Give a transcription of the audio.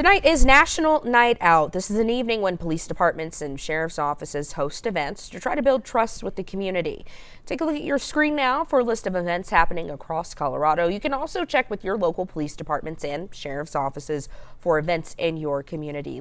Tonight is National Night Out. This is an evening when police departments and sheriff's offices host events to try to build trust with the community. Take a look at your screen now for a list of events happening across Colorado. You can also check with your local police departments and sheriff's offices for events in your community.